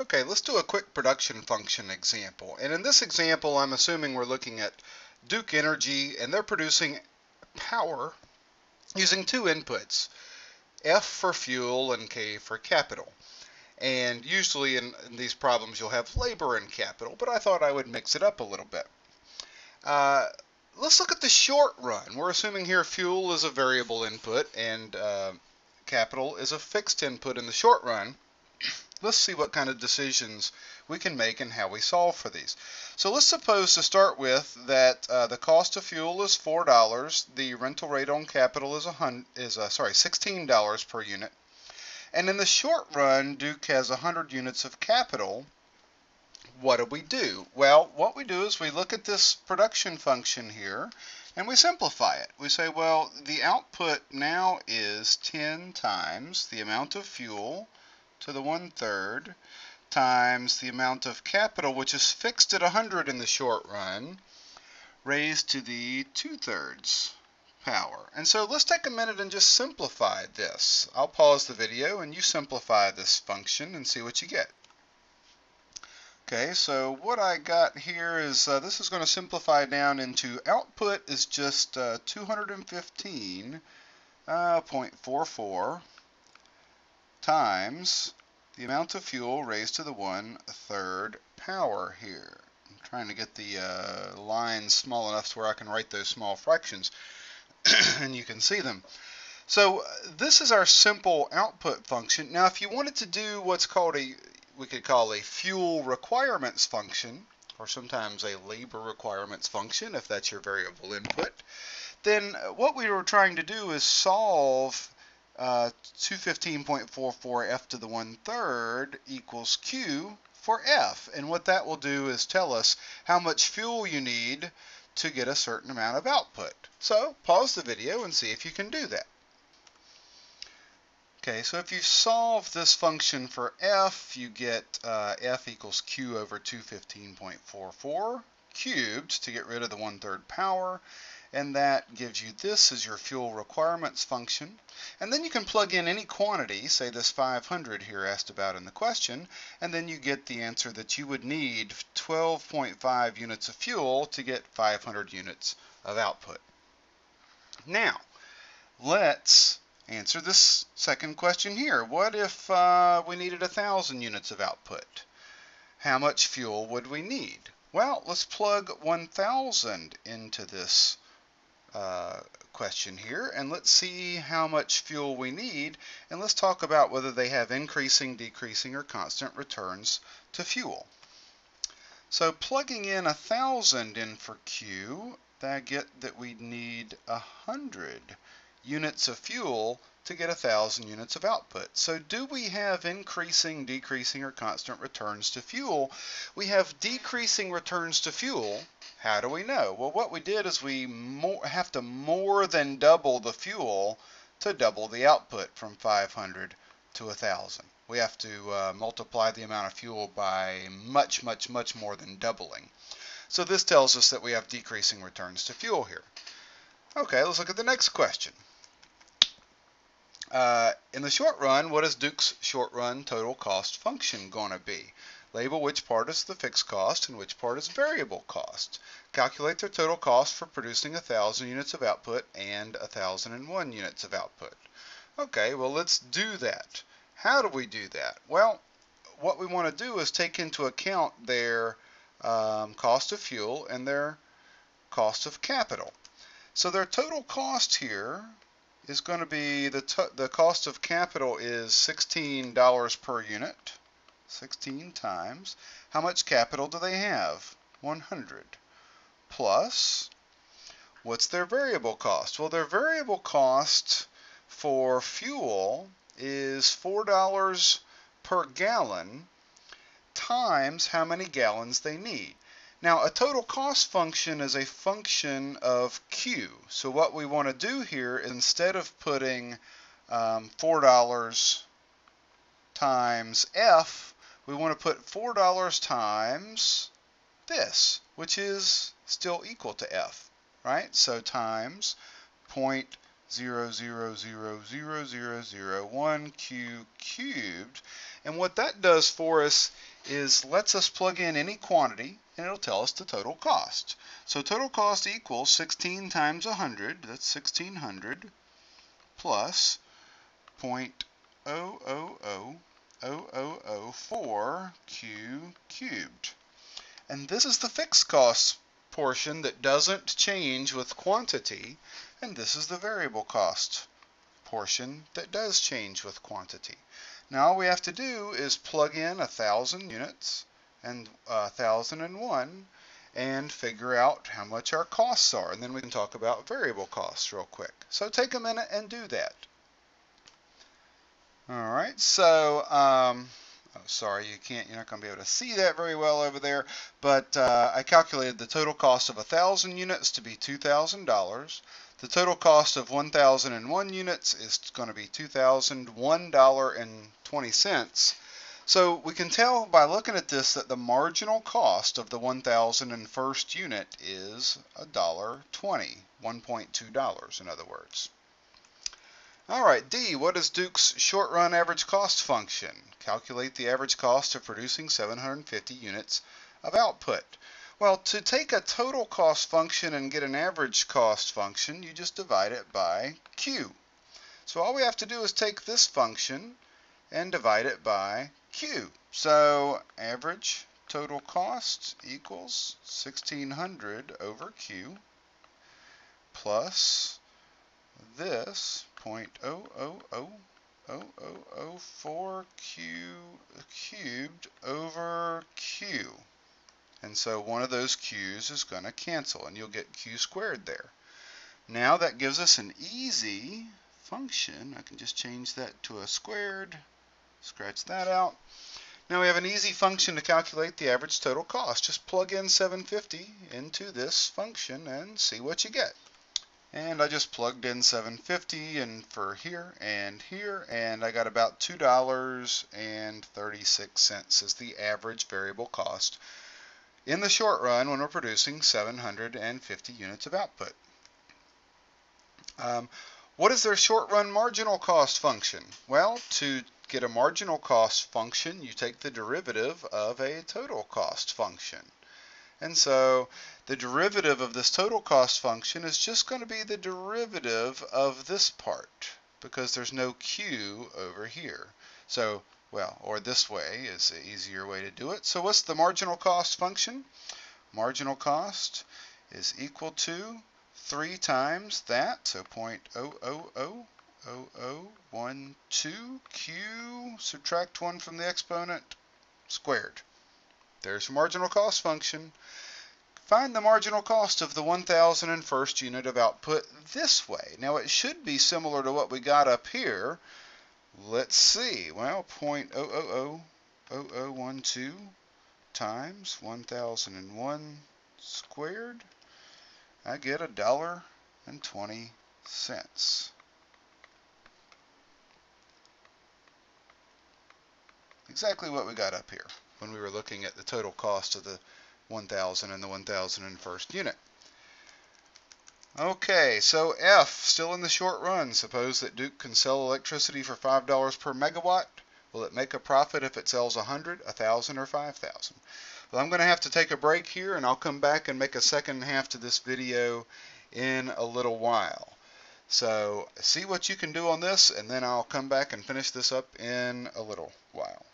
Okay, let's do a quick production function example. And in this example, I'm assuming we're looking at Duke Energy, and they're producing power using two inputs, F for fuel and K for capital. And usually in, in these problems, you'll have labor and capital, but I thought I would mix it up a little bit. Uh, let's look at the short run. We're assuming here fuel is a variable input and uh, capital is a fixed input in the short run let's see what kind of decisions we can make and how we solve for these. So let's suppose to start with that uh, the cost of fuel is $4, the rental rate on capital is, a hun is uh, sorry $16 per unit, and in the short run Duke has 100 units of capital. What do we do? Well, what we do is we look at this production function here and we simplify it. We say, well, the output now is 10 times the amount of fuel to the one-third times the amount of capital, which is fixed at 100 in the short run, raised to the two-thirds power. And so let's take a minute and just simplify this. I'll pause the video and you simplify this function and see what you get. Okay, so what I got here is uh, this is going to simplify down into output is just uh, 215.44 uh, times the amount of fuel raised to the one-third power here. I'm trying to get the uh, lines small enough to where I can write those small fractions and you can see them. So this is our simple output function. Now if you wanted to do what's called a, we could call a fuel requirements function, or sometimes a labor requirements function if that's your variable input, then what we were trying to do is solve uh, 215.44 f to the one-third equals q for f. And what that will do is tell us how much fuel you need to get a certain amount of output. So pause the video and see if you can do that. Okay, so if you solve this function for f, you get uh, f equals q over 215.44 cubed to get rid of the one-third power and that gives you this as your fuel requirements function. And then you can plug in any quantity, say this 500 here asked about in the question, and then you get the answer that you would need 12.5 units of fuel to get 500 units of output. Now, let's answer this second question here. What if uh, we needed 1,000 units of output? How much fuel would we need? Well, let's plug 1,000 into this uh, question here and let's see how much fuel we need and let's talk about whether they have increasing, decreasing, or constant returns to fuel. So plugging in a thousand in for Q, that get that we need a hundred units of fuel to get a thousand units of output. So do we have increasing, decreasing, or constant returns to fuel? We have decreasing returns to fuel how do we know? Well, what we did is we more, have to more than double the fuel to double the output from 500 to 1,000. We have to uh, multiply the amount of fuel by much, much, much more than doubling. So this tells us that we have decreasing returns to fuel here. Okay, let's look at the next question. Uh, in the short run, what is Duke's short run total cost function going to be? Label which part is the fixed cost and which part is variable cost. Calculate their total cost for producing 1,000 units of output and 1,001 units of output. Okay, well let's do that. How do we do that? Well, what we want to do is take into account their um, cost of fuel and their cost of capital. So their total cost here is going to be the, the cost of capital is $16 per unit. 16 times. How much capital do they have? 100. Plus, what's their variable cost? Well, their variable cost for fuel is $4 per gallon times how many gallons they need. Now, a total cost function is a function of Q. So what we want to do here, instead of putting um, $4 times F, we want to put $4 times this, which is still equal to f, right? So times 0.00000001 q cubed. And what that does for us is lets us plug in any quantity and it'll tell us the total cost. So total cost equals 16 times 100, that's 1600, plus 0.000 0.0004Q cubed. And this is the fixed cost portion that doesn't change with quantity, and this is the variable cost portion that does change with quantity. Now all we have to do is plug in a thousand units and uh, a thousand and one and figure out how much our costs are and then we can talk about variable costs real quick. So take a minute and do that. Alright, so um, oh, sorry you can't you're not going to be able to see that very well over there but uh, I calculated the total cost of thousand units to be $2,000 the total cost of 1,001 units is going to be $2,001.20. So we can tell by looking at this that the marginal cost of the 1,001st unit is $1.20, $1.2 in other words. All right, D, what is Duke's short run average cost function? Calculate the average cost of producing 750 units of output. Well, to take a total cost function and get an average cost function, you just divide it by Q. So all we have to do is take this function and divide it by Q. So average total cost equals 1600 over Q plus this 0.0000004 Q cubed over Q. And so one of those q's is going to cancel, and you'll get q squared there. Now that gives us an easy function. I can just change that to a squared, scratch that out. Now we have an easy function to calculate the average total cost. Just plug in 750 into this function and see what you get. And I just plugged in 750 and for here and here, and I got about $2.36 as the average variable cost in the short run when we're producing 750 units of output. Um, what is their short run marginal cost function? Well, to get a marginal cost function, you take the derivative of a total cost function. And so the derivative of this total cost function is just going to be the derivative of this part because there's no q over here. So well, or this way is the easier way to do it. So what's the marginal cost function? Marginal cost is equal to 3 times that, so 0.0000012 q, subtract 1 from the exponent, squared. There's your marginal cost function. Find the marginal cost of the 1001st unit of output this way. Now it should be similar to what we got up here, Let's see. Well, 0.0000012 times 1001 squared, I get a dollar and 20 cents. Exactly what we got up here when we were looking at the total cost of the 1000 and the 1001st unit. Okay, so F, still in the short run. Suppose that Duke can sell electricity for $5 per megawatt. Will it make a profit if it sells 100, 1,000, or 5,000? Well, I'm going to have to take a break here, and I'll come back and make a second half to this video in a little while. So see what you can do on this, and then I'll come back and finish this up in a little while.